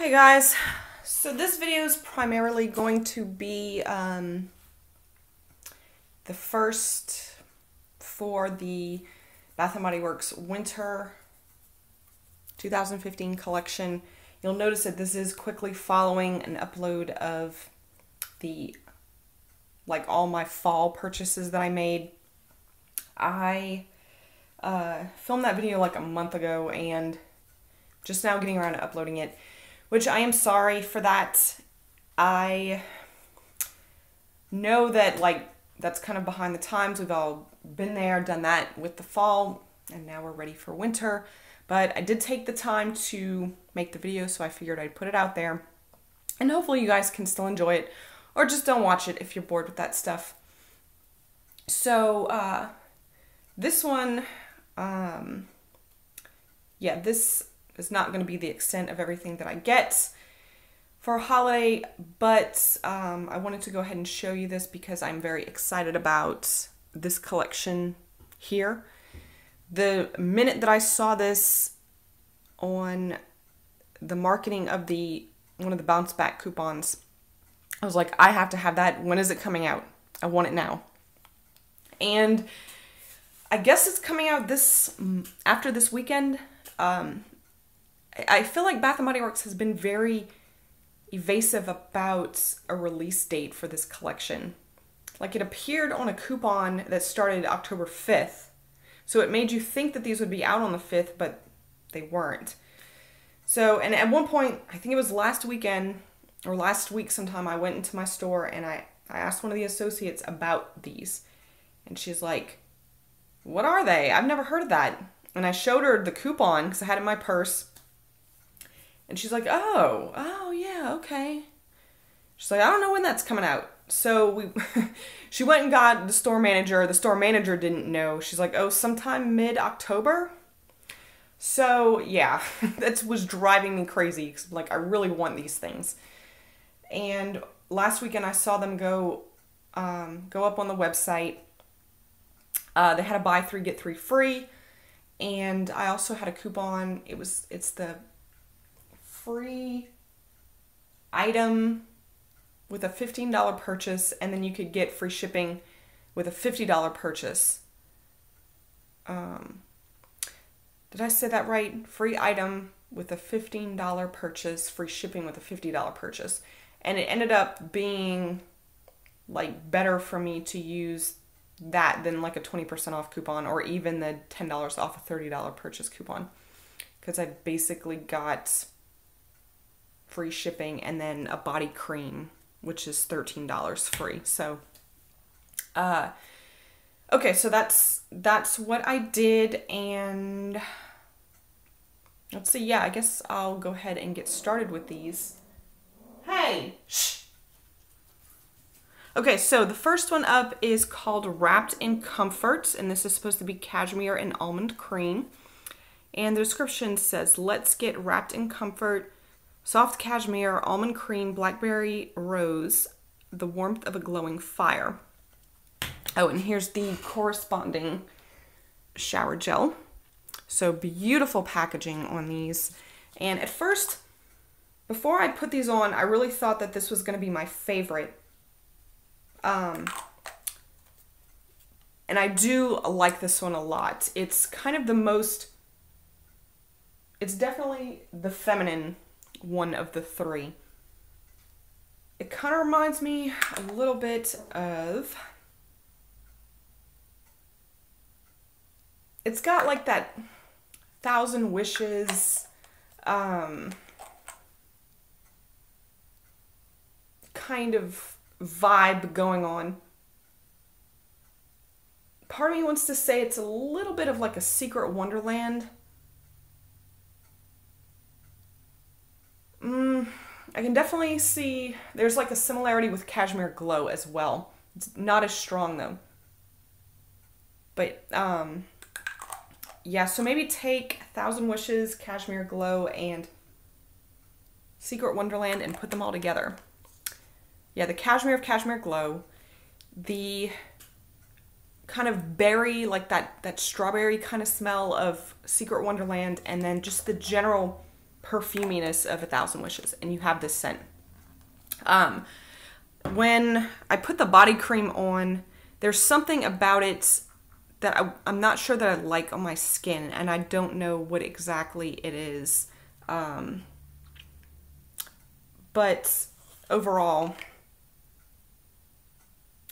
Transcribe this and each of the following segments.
Hey guys, so this video is primarily going to be um, the first for the Bath & Body Works Winter 2015 collection. You'll notice that this is quickly following an upload of the like all my fall purchases that I made. I uh, filmed that video like a month ago and just now getting around to uploading it which I am sorry for that. I know that like that's kind of behind the times. We've all been there, done that with the fall, and now we're ready for winter. But I did take the time to make the video, so I figured I'd put it out there. And hopefully you guys can still enjoy it, or just don't watch it if you're bored with that stuff. So, uh, this one, um, yeah, this is not going to be the extent of everything that I get for a holiday, but um, I wanted to go ahead and show you this because I'm very excited about this collection here. The minute that I saw this on the marketing of the one of the bounce back coupons, I was like, I have to have that. When is it coming out? I want it now. And I guess it's coming out this after this weekend. Um, I feel like Bath and Body Works has been very evasive about a release date for this collection. Like it appeared on a coupon that started October 5th. So it made you think that these would be out on the 5th, but they weren't. So, and at one point, I think it was last weekend or last week sometime, I went into my store and I, I asked one of the associates about these. And she's like, What are they? I've never heard of that. And I showed her the coupon because I had it in my purse. And she's like, oh, oh, yeah, okay. She's like, I don't know when that's coming out. So we, she went and got the store manager. The store manager didn't know. She's like, oh, sometime mid October. So yeah, that was driving me crazy. Cause, like, I really want these things. And last weekend I saw them go, um, go up on the website. Uh, they had a buy three get three free, and I also had a coupon. It was it's the free item with a $15 purchase, and then you could get free shipping with a $50 purchase. Um, did I say that right? Free item with a $15 purchase, free shipping with a $50 purchase. And it ended up being like better for me to use that than like a 20% off coupon or even the $10 off a $30 purchase coupon because I basically got free shipping, and then a body cream, which is $13 free. So, uh, okay, so that's that's what I did, and let's see. Yeah, I guess I'll go ahead and get started with these. Hey, shh. Okay, so the first one up is called Wrapped in Comfort, and this is supposed to be cashmere and almond cream. And the description says, Let's get wrapped in comfort Soft cashmere, almond cream, blackberry rose, the warmth of a glowing fire. Oh, and here's the corresponding shower gel. So beautiful packaging on these. And at first, before I put these on, I really thought that this was going to be my favorite. Um, and I do like this one a lot. It's kind of the most, it's definitely the feminine one of the three. It kind of reminds me a little bit of. It's got like that thousand wishes um, kind of vibe going on. Part of me wants to say it's a little bit of like a secret wonderland Mm, I can definitely see there's like a similarity with Cashmere Glow as well. It's not as strong though. But um yeah, so maybe take Thousand Wishes, Cashmere Glow, and Secret Wonderland and put them all together. Yeah, the Cashmere of Cashmere Glow, the kind of berry, like that, that strawberry kind of smell of Secret Wonderland, and then just the general perfuminess of a thousand wishes and you have this scent. Um when i put the body cream on there's something about it that I, i'm not sure that i like on my skin and i don't know what exactly it is. Um but overall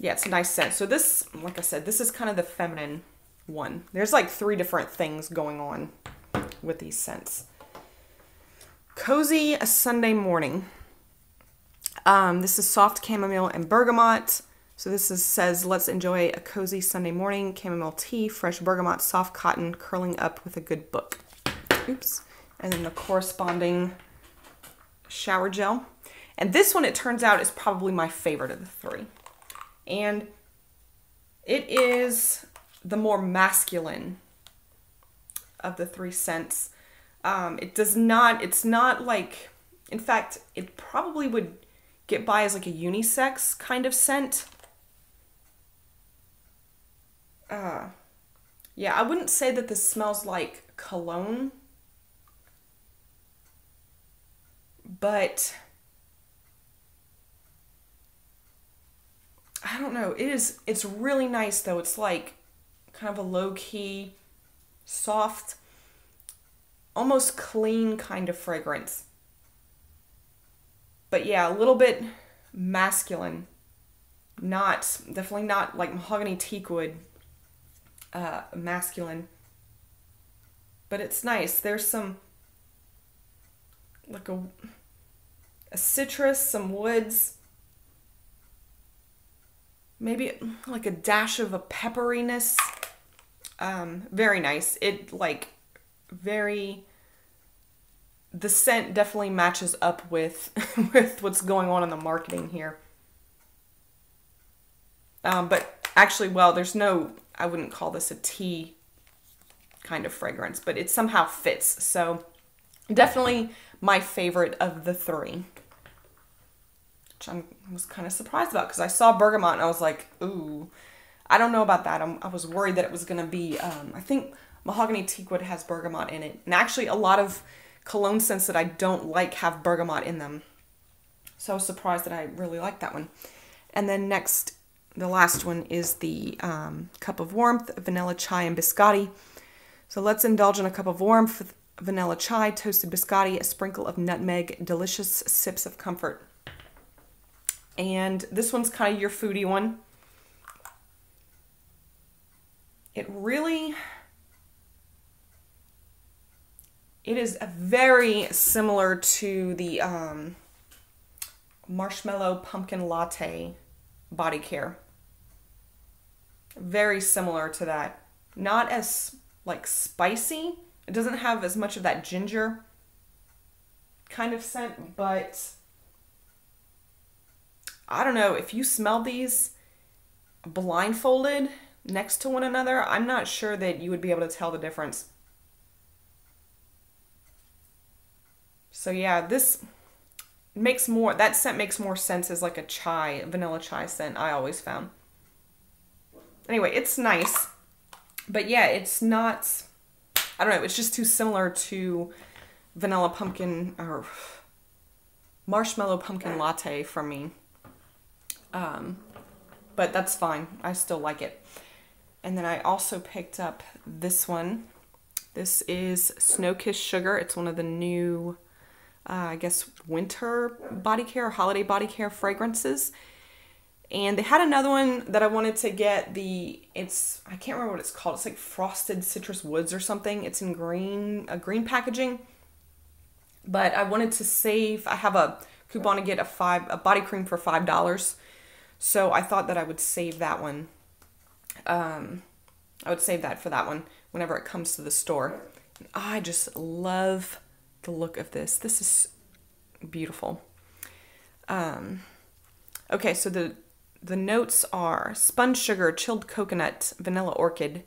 yeah it's a nice scent. So this like i said this is kind of the feminine one. There's like three different things going on with these scents cozy a sunday morning. Um, this is soft chamomile and bergamot. So this is, says let's enjoy a cozy sunday morning chamomile tea fresh bergamot soft cotton curling up with a good book. Oops. And then the corresponding shower gel. And this one, it turns out, is probably my favorite of the three. And it is the more masculine of the three scents. Um, it does not, it's not like, in fact, it probably would get by as like a unisex kind of scent. Uh, yeah, I wouldn't say that this smells like cologne, but I don't know. It is it's really nice though. It's like kind of a low key, soft, almost clean kind of fragrance. But yeah, a little bit masculine. Not definitely not like mahogany teakwood uh masculine. But it's nice. There's some like a a citrus, some woods, maybe like a dash of a pepperiness. Um, very nice. It like very the scent definitely matches up with with what's going on in the marketing here. Um, but actually, well, there's no, I wouldn't call this a tea kind of fragrance, but it somehow fits. So definitely my favorite of the three which I was kind of surprised about because I saw bergamot and I was like, ooh, I don't know about that. I'm, i was worried that it was going to be, um, I think mahogany teakwood has bergamot in it. And actually, a lot of cologne scents that I don't like have bergamot in them. So I was surprised that I really like that one. And then next, the last one is the um, cup of warmth, vanilla chai and biscotti. So let's indulge in a cup of warmth, vanilla chai, toasted biscotti, a sprinkle of nutmeg, delicious sips of comfort. And this one's kind of your foodie one. It really, it is very similar to the um, marshmallow pumpkin latte body care. Very similar to that. Not as like spicy. It doesn't have as much of that ginger kind of scent, but I don't know, if you smell these blindfolded next to one another, I'm not sure that you would be able to tell the difference. So yeah, this makes more, that scent makes more sense as like a chai, vanilla chai scent I always found. Anyway, it's nice. But yeah, it's not, I don't know, it's just too similar to vanilla pumpkin or marshmallow pumpkin latte for me. Um, but that's fine. I still like it. And then I also picked up this one. This is Snow Kiss Sugar. It's one of the new, uh, I guess, winter body care, holiday body care fragrances. And they had another one that I wanted to get. The it's I can't remember what it's called. It's like frosted citrus woods or something. It's in green, a green packaging. But I wanted to save. I have a coupon to get a five a body cream for five dollars so I thought that I would save that one. Um, I would save that for that one whenever it comes to the store. I just love the look of this. This is beautiful. Um, okay, so the the notes are sponge sugar, chilled coconut, vanilla orchid,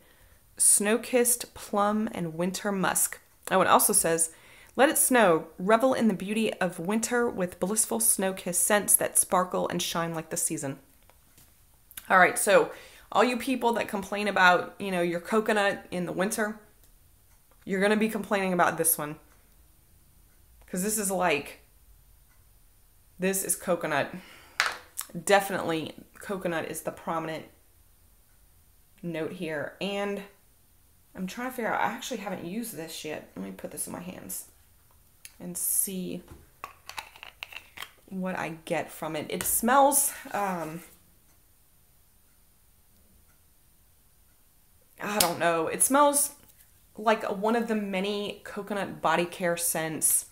snow kissed plum, and winter musk. Oh, it also says let it snow. Revel in the beauty of winter with blissful snow kissed scents that sparkle and shine like the season. All right, so all you people that complain about, you know, your coconut in the winter, you're going to be complaining about this one. Because this is like, this is coconut. Definitely coconut is the prominent note here. And I'm trying to figure out, I actually haven't used this yet. Let me put this in my hands and see what I get from it. It smells, um, I don't know. It smells like one of the many coconut body care scents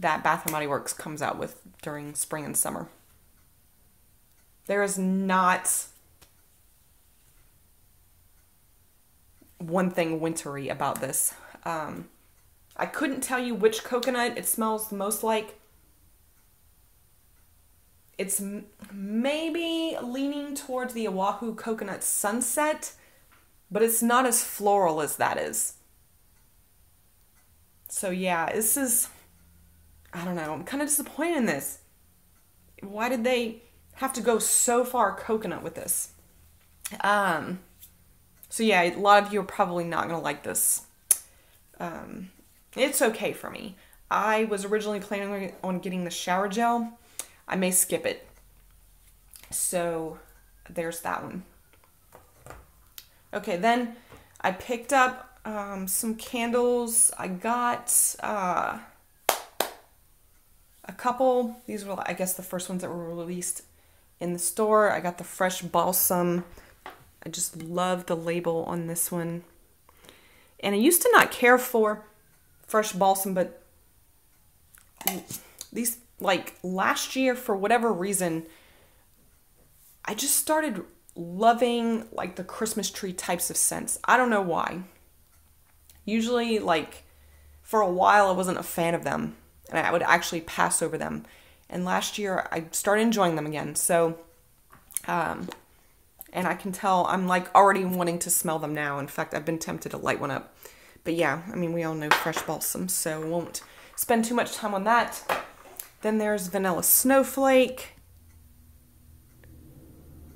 that Bath and Body Works comes out with during spring and summer. There is not one thing wintry about this. Um, I couldn't tell you which coconut it smells the most like. It's maybe leaning towards the Oahu Coconut Sunset, but it's not as floral as that is. So yeah, this is I don't know. I'm kind of disappointed in this. Why did they have to go so far coconut with this? Um so yeah, a lot of you are probably not going to like this. Um it's okay for me. I was originally planning on getting the shower gel. I may skip it. So there's that one. Okay, then I picked up um, some candles. I got uh, a couple. These were, I guess, the first ones that were released in the store. I got the Fresh Balsam. I just love the label on this one. And I used to not care for Fresh Balsam, but these, like, last year, for whatever reason, I just started loving like the Christmas tree types of scents. I don't know why. Usually, like, for a while, I wasn't a fan of them and I would actually pass over them. And last year, I started enjoying them again. So, um, and I can tell I'm like already wanting to smell them now. In fact, I've been tempted to light one up. But yeah, I mean, we all know fresh balsam, so won't spend too much time on that. Then there's vanilla snowflake.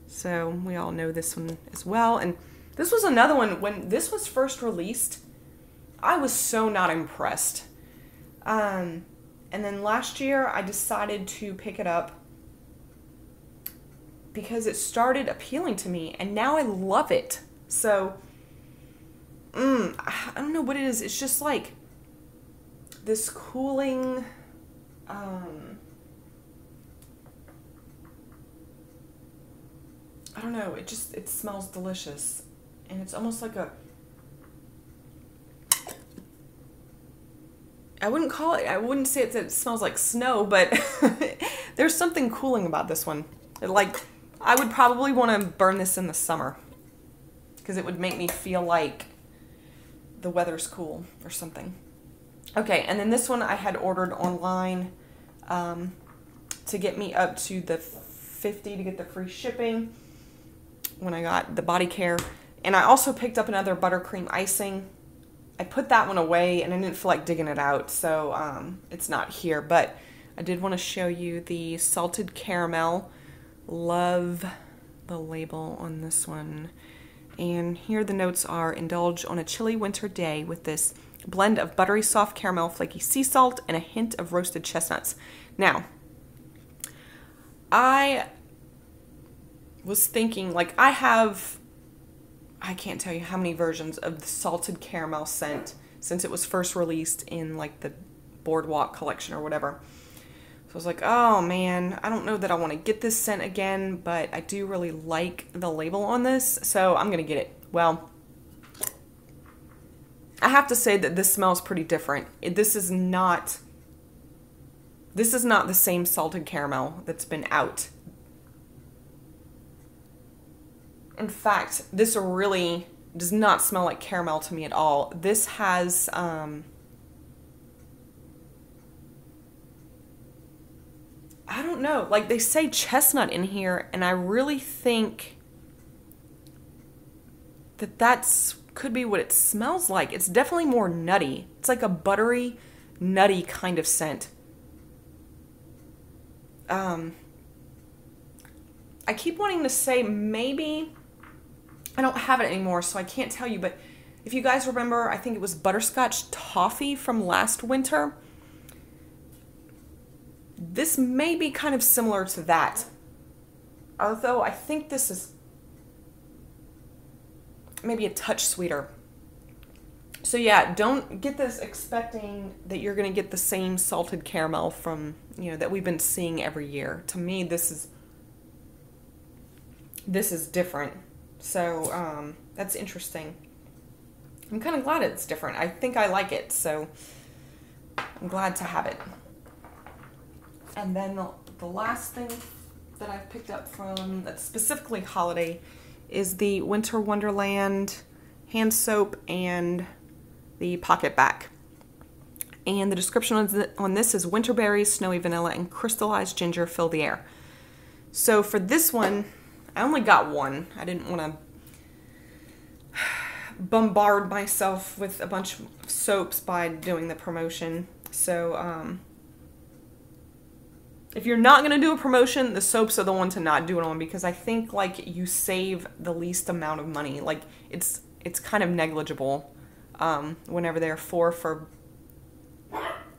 So we all know this one as well. And this was another one, when this was first released, I was so not impressed. Um, and then last year I decided to pick it up because it started appealing to me and now I love it. So, mm, I don't know what it is. It's just like this cooling, um, I don't know, it just it smells delicious. And it's almost like a I wouldn't call it I wouldn't say it, it smells like snow, but there's something cooling about this one. It, like I would probably want to burn this in the summer because it would make me feel like the weather's cool or something. Okay, and then this one I had ordered online um, to get me up to the 50 to get the free shipping when I got the body care. And I also picked up another buttercream icing. I put that one away and I didn't feel like digging it out, so um, it's not here. But I did want to show you the salted caramel. Love the label on this one. And here the notes are indulge on a chilly winter day with this blend of buttery soft caramel, flaky sea salt, and a hint of roasted chestnuts. Now, I was thinking like I have I can't tell you how many versions of the salted caramel scent since it was first released in like the Boardwalk collection or whatever. So I was like, oh man, I don't know that I want to get this scent again, but I do really like the label on this, so I'm gonna get it. Well, I have to say that this smells pretty different. This is not this is not the same salted caramel that's been out In fact, this really does not smell like caramel to me at all. This has um, I don't know. Like they say chestnut in here, and I really think that that's could be what it smells like. It's definitely more nutty. It's like a buttery, nutty kind of scent. Um, I keep wanting to say maybe I don't have it anymore, so I can't tell you. But if you guys remember, I think it was butterscotch toffee from last winter. This may be kind of similar to that. Although I think this is maybe a touch sweeter. So yeah, don't get this expecting that you're going to get the same salted caramel from, you know, that we've been seeing every year. To me, this is this is different. So, um, that's interesting. I'm kind of glad it's different. I think I like it, so I'm glad to have it. And then the, the last thing that I've picked up from that's specifically holiday is the Winter Wonderland hand soap and the PocketBac. And the description on this is winter berries, snowy vanilla, and crystallized ginger fill the air. So for this one, I only got one. I didn't want to bombard myself with a bunch of soaps by doing the promotion. So, um, if you're not going to do a promotion, the soaps are the one to not do it on because I think like you save the least amount of money. Like it's it's kind of negligible um, whenever they're four for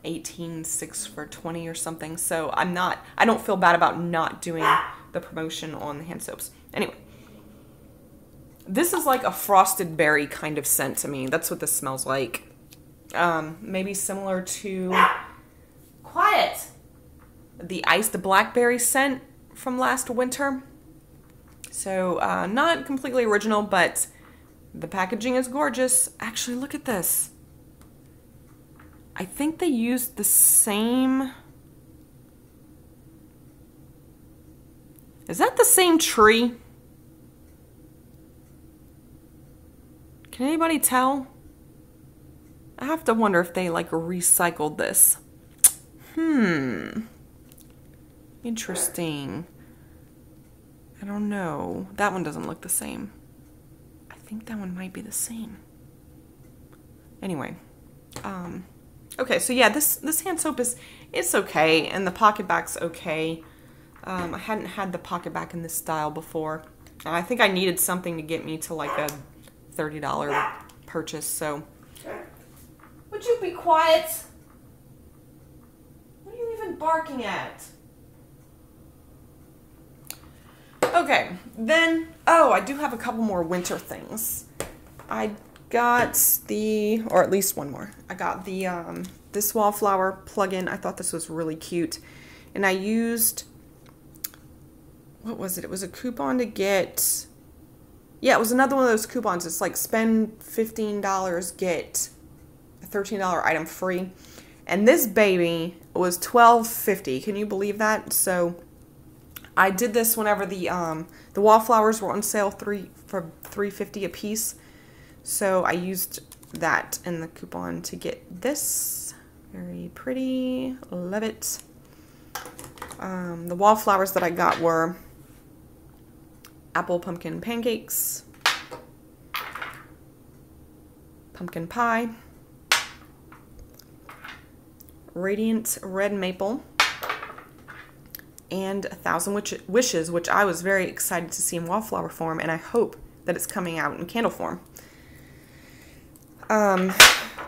18, six for 20 or something. So I'm not, I don't feel bad about not doing the promotion on the hand soaps. Anyway, this is like a frosted berry kind of scent to me. That's what this smells like. Um, maybe similar to Quiet, the iced blackberry scent from last winter. So, uh, not completely original, but the packaging is gorgeous. Actually, look at this. I think they used the same. Is that the same tree? Can anybody tell? I have to wonder if they like recycled this. Hmm. Interesting. I don't know. That one doesn't look the same. I think that one might be the same. Anyway, um, okay, so yeah, this this hand soap is it's okay, and the PocketBac's okay. Um, I hadn't had the PocketBac in this style before. I think I needed something to get me to like a $30 purchase, so. Would you be quiet? What are you even barking at? Okay, then, oh, I do have a couple more winter things. I got the, or at least one more. I got the, um, this wallflower plug-in. I thought this was really cute. And I used, what was it? It was a coupon to get yeah, it was another one of those coupons. It's like spend $15, get a $13 item free. And this baby was $12.50. Can you believe that? So I did this whenever the um, the wallflowers were on sale three for $3.50 a piece. So I used that in the coupon to get this. Very pretty. Love it. Um, the wallflowers that I got were apple pumpkin pancakes, pumpkin pie, radiant red maple, and a thousand wishes, which I was very excited to see in wallflower form, and I hope that it's coming out in candle form. Um,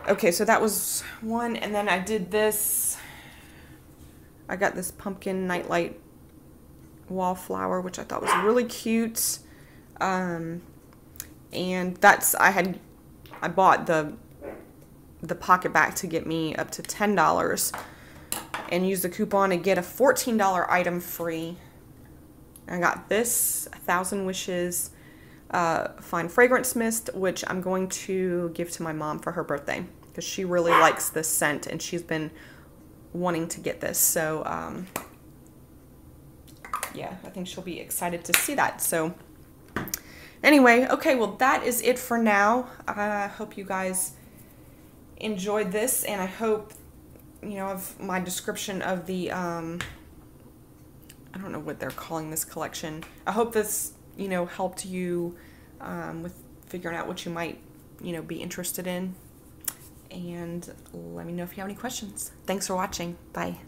okay, so that was one, and then I did this. I got this pumpkin nightlight wallflower, which I thought was really cute. Um, and that's I had I bought the the PocketBac to get me up to ten dollars, and used the coupon to get a fourteen dollar item free. I got this a thousand wishes uh, fine fragrance mist, which I'm going to give to my mom for her birthday because she really likes this scent and she's been wanting to get this. So um, yeah, I think she'll be excited to see that. So anyway, okay, well, that is it for now. I hope you guys enjoyed this, and I hope, you know, of my description of the, um, I don't know what they're calling this collection. I hope this, you know, helped you um, with figuring out what you might, you know, be interested in. And let me know if you have any questions. Thanks for watching. Bye.